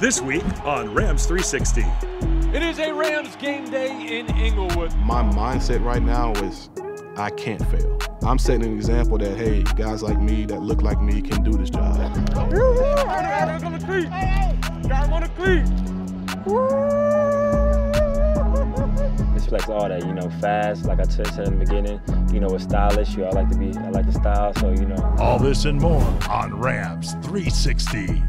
This week on Rams 360. It is a Rams game day in Inglewood. My mindset right now is I can't fail. I'm setting an example that, hey, guys like me that look like me can do this job. Guys on the cleat. Guys on the cleat. This flex all that, you know, fast, like I said said in the beginning, you know, it's stylish. You all like to be, I like the style, so, you know. All this and more on Rams 360.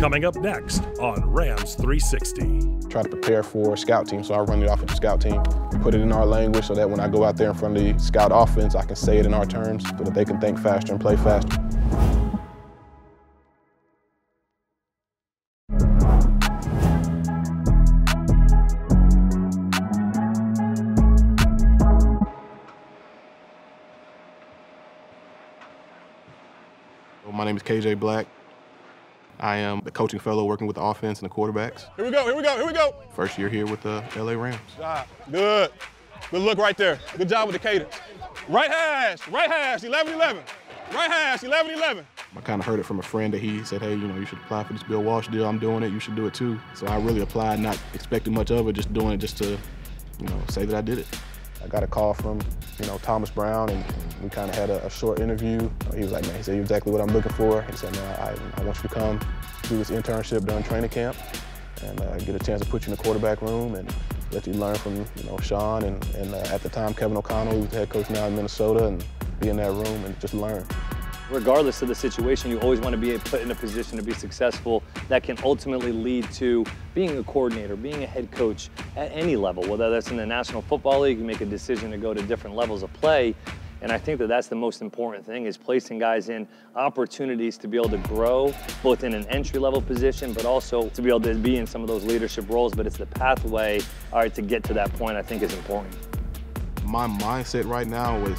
Coming up next on Rams 360. Try to prepare for a scout team, so I run the offensive scout team, put it in our language so that when I go out there in front of the scout offense, I can say it in our terms so that they can think faster and play faster. My name is KJ Black. I am the coaching fellow working with the offense and the quarterbacks. Here we go, here we go, here we go. First year here with the LA Rams. Job. Good. Good look right there. Good job with the cadence. Right hash, right hash, 11 11. Right hash, 11 11. I kind of heard it from a friend that he said, hey, you know, you should apply for this Bill Walsh deal. I'm doing it. You should do it too. So I really applied, not expecting much of it, just doing it just to, you know, say that I did it. I got a call from, you know, Thomas Brown, and we kind of had a, a, short interview. He was like, man, he said, you're exactly what I'm looking for. He said, man, I, I want you to come do this internship during training camp and uh, get a chance to put you in the quarterback room and let you learn from, you know, Sean and, and uh, at the time, Kevin O'Connell, who's the head coach now in Minnesota, and be in that room and just learn regardless of the situation, you always want to be put in a position to be successful that can ultimately lead to being a coordinator, being a head coach at any level, whether that's in the National Football League, you make a decision to go to different levels of play. And I think that that's the most important thing is placing guys in opportunities to be able to grow, both in an entry level position, but also to be able to be in some of those leadership roles. But it's the pathway, all right, to get to that point I think is important. My mindset right now is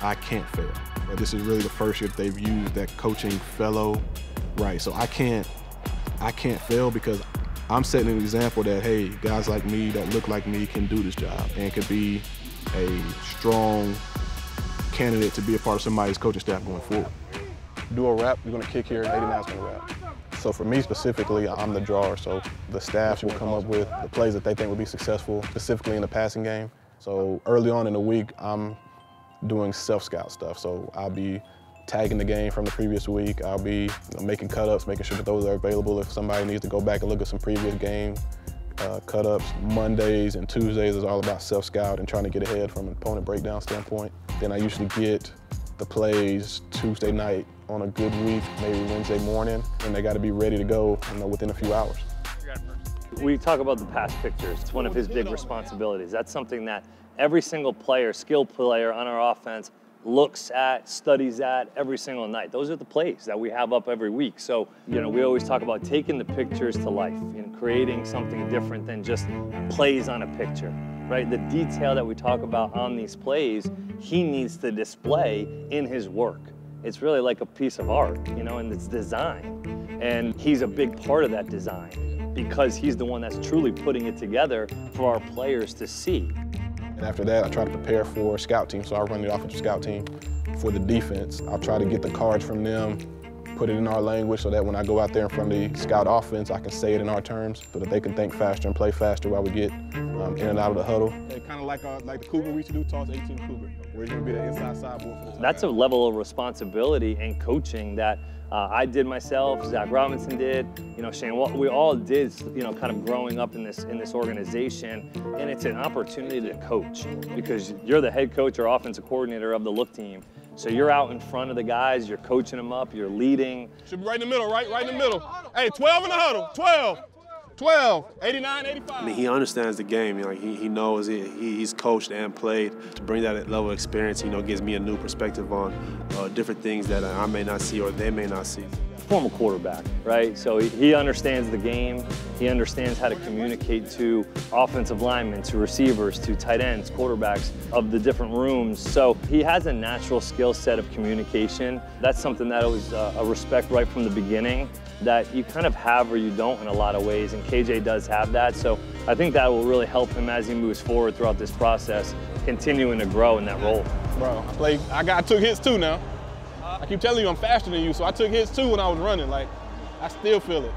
I can't fail. This is really the first year they've used that coaching fellow, right? So I can't, I can't fail because I'm setting an example that hey, guys like me that look like me can do this job and can be a strong candidate to be a part of somebody's coaching staff going forward. Do a rap, you're gonna kick here, and 89's gonna rap. So for me specifically, I'm the drawer. So the staff will come up with the plays that they think will be successful, specifically in the passing game. So early on in the week, I'm doing self-scout stuff. So I'll be tagging the game from the previous week. I'll be making cut-ups, making sure that those are available if somebody needs to go back and look at some previous game uh, cut-ups. Mondays and Tuesdays is all about self-scout and trying to get ahead from an opponent breakdown standpoint. Then I usually get the plays Tuesday night on a good week, maybe Wednesday morning, and they got to be ready to go you know, within a few hours. We talk about the pass pictures. It's one of his big responsibilities. That's something that every single player, skill player on our offense looks at, studies at every single night. Those are the plays that we have up every week. So, you know, we always talk about taking the pictures to life and creating something different than just plays on a picture, right? The detail that we talk about on these plays, he needs to display in his work. It's really like a piece of art, you know, and it's design. And he's a big part of that design because he's the one that's truly putting it together for our players to see. And after that, I try to prepare for scout team. So I run the offensive scout team for the defense. I'll try to get the cards from them, put it in our language so that when I go out there in front of the scout offense, I can say it in our terms so that they can think faster and play faster while we get um, in and out of the huddle. Hey, kind of like uh, like the Cougar we used to do, toss 18 Cougar, where you're going to be the inside sideboard for the That's a level of responsibility and coaching that uh, I did myself, Zach Robinson did, you know, Shane, we all did, you know, kind of growing up in this in this organization, and it's an opportunity to coach because you're the head coach or offensive coordinator of the look team. So you're out in front of the guys, you're coaching them up, you're leading. Should be right in the middle, right? Right in the middle. Hey, 12 in the huddle, 12. 12, 89, 85. I mean, he understands the game. You know, he, he knows it. He, he's coached and played. To bring that level of experience, you know, gives me a new perspective on uh, different things that I may not see or they may not see former quarterback, right? So he understands the game. He understands how to communicate to offensive linemen, to receivers, to tight ends, quarterbacks of the different rooms. So he has a natural skill set of communication. That's something that was uh, a respect right from the beginning that you kind of have or you don't in a lot of ways, and KJ does have that. So I think that will really help him as he moves forward throughout this process, continuing to grow in that role. Bro, I got I took hits too now. I keep telling you I'm faster than you, so I took hits too when I was running. Like, I still feel it.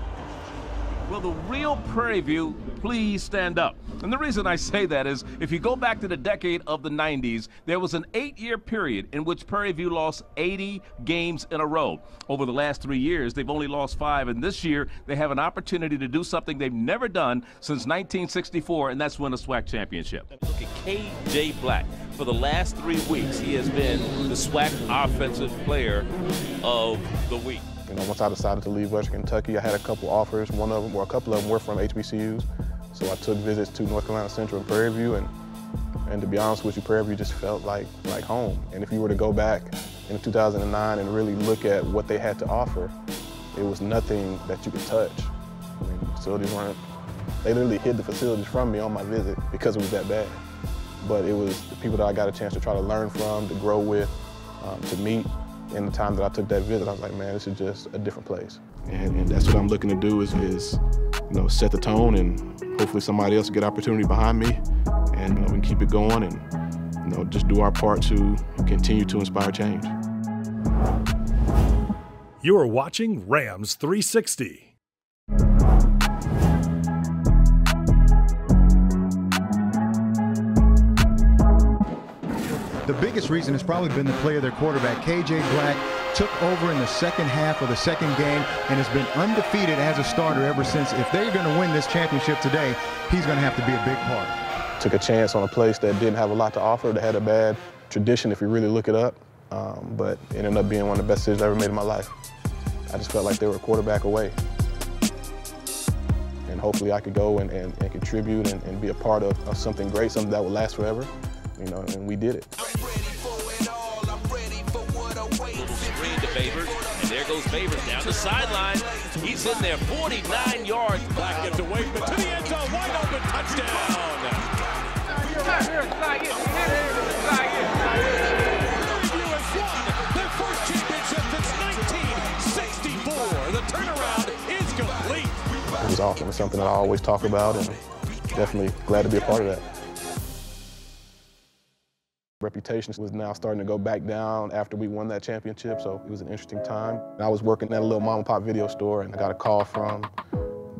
Will the real Prairie View please stand up? And the reason I say that is if you go back to the decade of the 90s, there was an eight year period in which Prairie View lost 80 games in a row. Over the last three years, they've only lost five, and this year they have an opportunity to do something they've never done since 1964, and that's win a SWAC championship. Look at KJ Black. For the last three weeks, he has been the SWAC offensive player of the week. You know, once I decided to leave Western Kentucky, I had a couple offers. One of them, or a couple of them, were from HBCUs. So I took visits to North Carolina Central and Prairie View, and and to be honest with you, Prairie View just felt like like home. And if you were to go back in 2009 and really look at what they had to offer, it was nothing that you could touch. I mean, facilities weren't. They literally hid the facilities from me on my visit because it was that bad. But it was the people that I got a chance to try to learn from, to grow with, um, to meet. In the time that I took that visit, I was like, man, this is just a different place. And, and that's what I'm looking to do is, is, you know, set the tone and hopefully somebody else will get opportunity behind me and you know, we can keep it going and you know, just do our part to continue to inspire change. You are watching Rams 360. The biggest reason has probably been the play of their quarterback. KJ Black took over in the second half of the second game and has been undefeated as a starter ever since. If they're going to win this championship today, he's going to have to be a big part. Took a chance on a place that didn't have a lot to offer, that had a bad tradition if you really look it up, um, but ended up being one of the best decisions I ever made in my life. I just felt like they were a quarterback away. And hopefully I could go and, and, and contribute and, and, be a part of, of something great, something that will last forever, you know, and we did it. and there goes Favors down the sideline. He's in there, 49 yards. Back away, Wakeman to the end zone, wide open touchdown. Their first championship since 1964. The turnaround is complete. It was awesome. It's something that I always talk about, and definitely glad to be a part of that reputation was now starting to go back down after we won that championship, so it was an interesting time. I was working at a little mom and pop video store, and I got a call from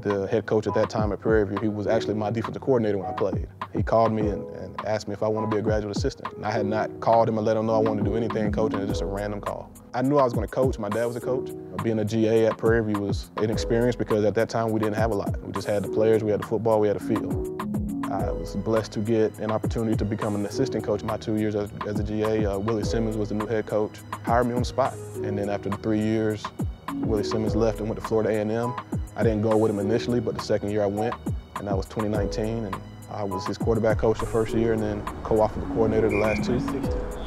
the head coach at that time at Prairie View. He was actually my defensive coordinator when I played. He called me and, and asked me if I want to be a graduate assistant. And I had not called him and let him know I wanted to do anything coaching. It was just a random call. I knew I was going to coach. My dad was a coach. Being a GA at Prairie View was an experience because at that time we didn't have a lot. We just had the players, we had the football, we had the field. I was blessed to get an opportunity to become an assistant coach my two years as, as a GA. Uh, Willie Simmons was the new head coach, hired me on the spot. And then after the three years, Willie Simmons left and went to Florida A&M. I didn't go with him initially, but the second year I went, and that was 2019. And I was his quarterback coach the first year and then co-offensive coordinator the last two.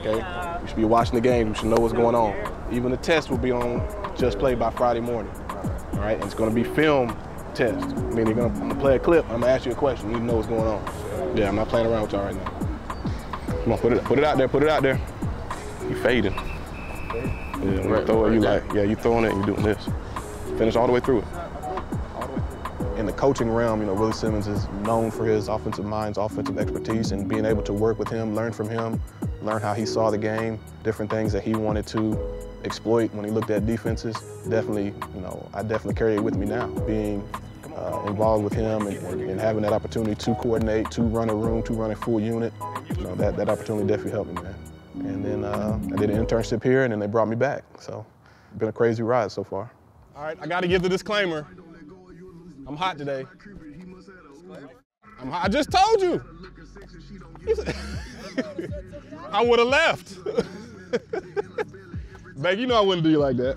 Okay, you should be watching the game. You should know what's going on. Even the test will be on Just Play by Friday morning. All right, and it's going to be film test. I mean, you're gonna, I'm gonna play a clip. I'm gonna ask you a question. You need to know what's going on. Yeah, I'm not playing around with y'all right now. Come on, put it, put it out there. Put it out there. You fading. Yeah, when you throw it, you like, yeah, you throwing it and you doing this. Finish all the way through it. In the coaching realm, you know, Willie Simmons is known for his offensive minds, offensive expertise, and being able to work with him, learn from him, learn how he saw the game, different things that he wanted to exploit when he looked at defenses. Definitely, you know, I definitely carry it with me now, being uh, involved with him and, and, and, having that opportunity to coordinate, to run a room, to run a full unit. You know, that, that opportunity definitely helped me, man. And then uh, I did an internship here, and then they brought me back. So been a crazy ride so far. All right, I got to give the disclaimer. I'm hot today. I'm hot. I just told you. I would have left. Babe, you know I wouldn't do you like that.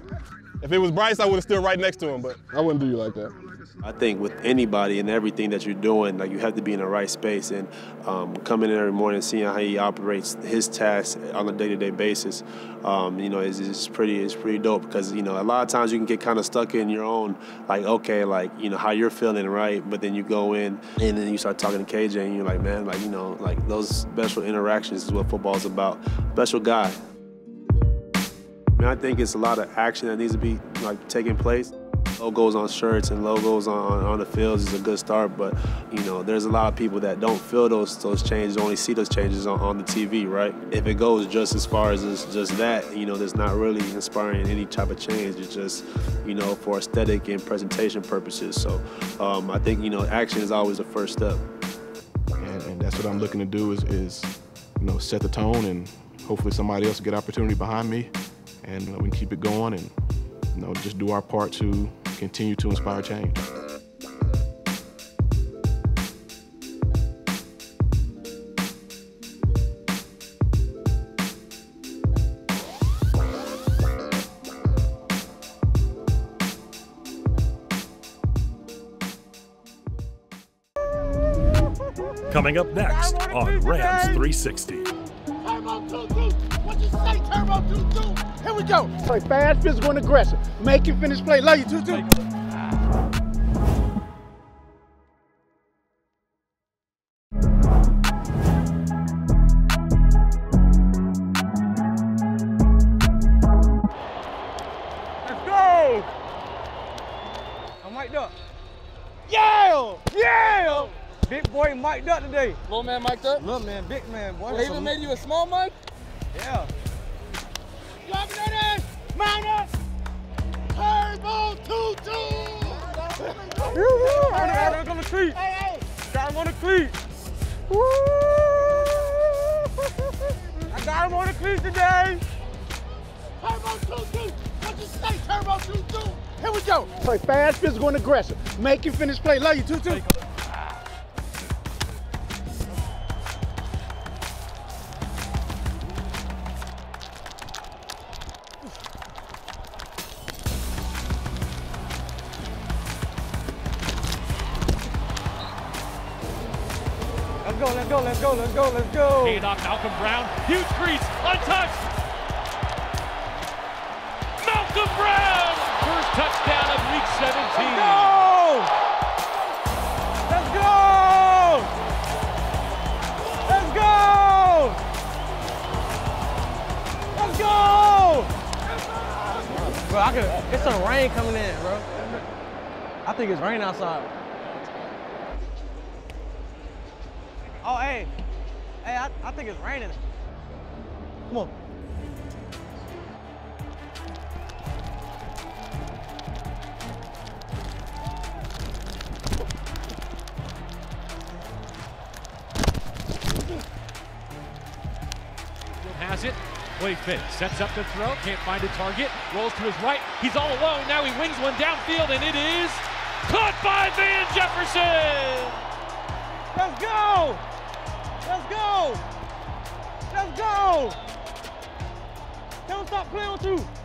If it was Bryce, I would have stood right next to him, but I wouldn't do you like that. I think with anybody and everything that you're doing, like you have to be in the right space and um, coming in every morning, and seeing how he operates his tasks on a day-to-day basis, um, you know, is, is pretty is pretty dope because you know a lot of times you can get kind of stuck in your own like okay, like you know how you're feeling right, but then you go in and then you start talking to KJ and you're like, man, like you know, like those special interactions is what football is about. Special guy. I mean, I think it's a lot of action that needs to be like taking place. Logos on shirts and logos on, on the fields is a good start, but you know, there's a lot of people that don't feel those those changes, only see those changes on, on the TV, right? If it goes just as far as just that, you know, there's not really inspiring any type of change. It's just, you know, for aesthetic and presentation purposes. So um, I think, you know, action is always the first step. And, and that's what I'm looking to do is, is, you know, set the tone and hopefully somebody else will get opportunity behind me and uh, we can keep it going and you know, just do our part to continue to inspire change. Coming up next on Rams 360. Turbo 2 2. What you say, Turbo 2 2? Here we go. Play fast, physical, and aggressive. Make him finish play. Love you, 2 2. Let's go! I'm mic'd up. Yeah! Yeah! Big boy mic'd up today. Little man mic'd up? Little man, big man, boy. They even made you a small mic? Yeah. Drop it in. Mount it. Turbo 2 2. Got him on the cleat. Hey, hey. Got him on the cleat. Woo! I got him on the cleat today. Turbo 2 2. What you say, Turbo 2 2? Here we go. Play fast, physical, and aggressive. Make him finish play. Love you, 2 2. Go, let's go, let's go, let's go. Handoff, Malcolm Brown. Huge crease, untouched. Malcolm Brown! First touchdown of week 17. Let's go! Let's go! Let's go! Let's go! Bro, I could, it's some rain coming in, bro. I think it's raining outside. I, I think it's raining. Come on. Has it. Play Finn sets up the throw, can't find a target, rolls to his right. He's all alone. Now he wings one downfield, and it is caught by Van Jefferson. Let's go! Let's go! Let's go! Don't stop playing with you.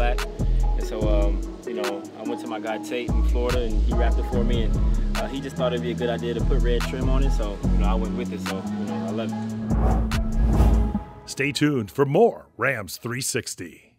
Black. And so, um, you know, I went to my guy Tate in Florida, and he wrapped it for me. And uh, he just thought it'd be a good idea to put red trim on it. So, you know, I went with it. So, you know, I love it. Stay tuned for more Rams 360.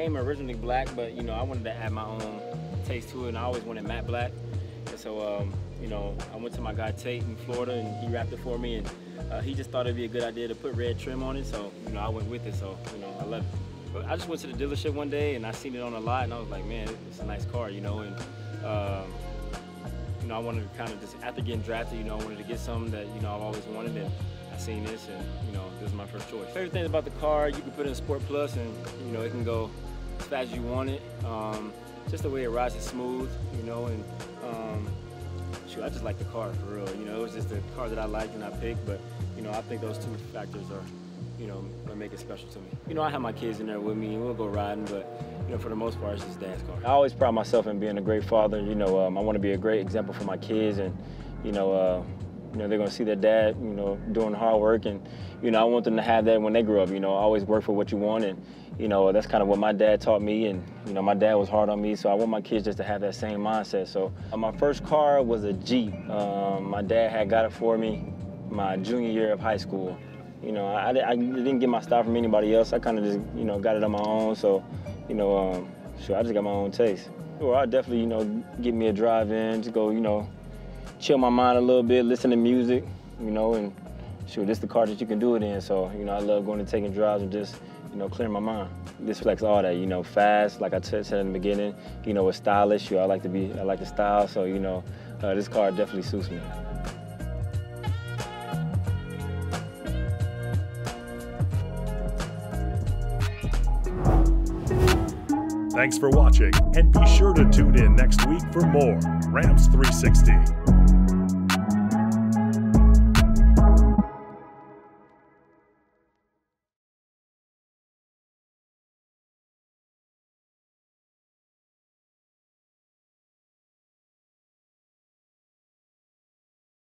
Came originally black, but you know I wanted to add my own taste to it, and I always wanted matte black. And so, um, you know, I went to my guy Tate in Florida, and he wrapped it for me, and uh, he just thought it'd be a good idea to put red trim on it. So, you know, I went with it. So, you know, I love it. But I just went to the dealership one day, and I seen it on the lot, and I was like, man, it's a nice car, you know, and. Um, you know, I wanted to kind of just after getting drafted, you know, I wanted to get something that you know I've always wanted, and I seen this, and you know, this is my first choice. Favorite thing about the car, you can put in Sport Plus, and you know, it can go fast as you want it. Um, just the way it rides is smooth, you know, and um, shoot, I just like the car for real. You know, it was just the car that I liked and I picked, but you know, I think those two factors are, you know, what make it special to me. You know, I have my kids in there with me, and we'll go riding, but you know, for the most part, it's just dad's car. I always pride myself in being a great father. You know, um, I want to be a great example for my kids, and you know, uh, you know, they're gonna see their dad, you know, doing hard work, and you know, I want them to have that when they grow up. You know, always work for what you want, and you know, that's kind of what my dad taught me, and you know, my dad was hard on me, so I want my kids just to have that same mindset. So, uh, my first car was a Jeep. Um, my dad had got it for me my junior year of high school. You know, I, I didn't get my style from anybody else. I kind of just, you know, got it on my own. So, you know, um, sure, I just got my own taste. Well, I definitely, you know, get me a drive in, just go, you know, chill my mind a little bit, listen to music, you know, and shoot, this is the car that you can do it in. So, you know, I love going and taking drives and just, you know, clearing my mind. This reflects all that, you know, fast, like I said in the beginning, you know, it's stylish. You know, I like to be, I like the style. So, you know, uh, this car definitely suits me. Thanks for watching, and be sure to tune in next week for more Rams 360.